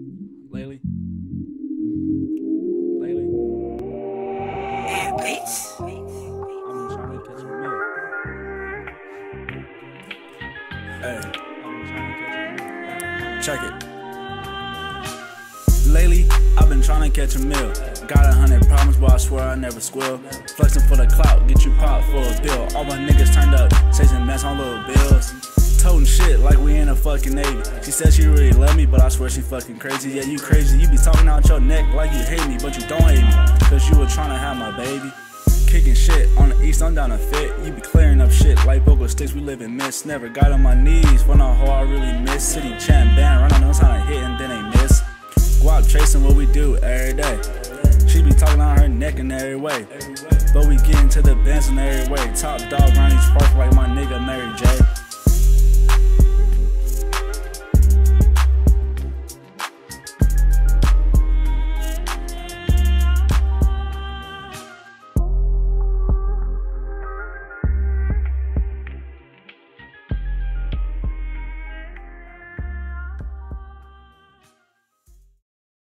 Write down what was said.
Lately. Lately. To catch a meal. Hey, check it. Lately, I've been trying to catch a meal. Got a hundred problems, but I swear I never squeal. Flexing for the clout, get you popped for a bill. All my niggas turned up, chasing mess on little bills. Toting shit like we in a fucking Navy. She said she really love me, but I swear she fucking crazy. Yeah, you crazy. You be talking out your neck like you hate me, but you don't hate me. Cause you were trying to have my baby. Kicking shit on the east, I'm down to fit. You be clearing up shit like poker sticks, we live in mist. Never got on my knees when a hoe I really miss. City chat band, running on time to hit and then they miss. Guap chasing what we do every day. She be talking on her neck in every way. But we get into the Benz in every way. Top dog around park like my nigga Mary.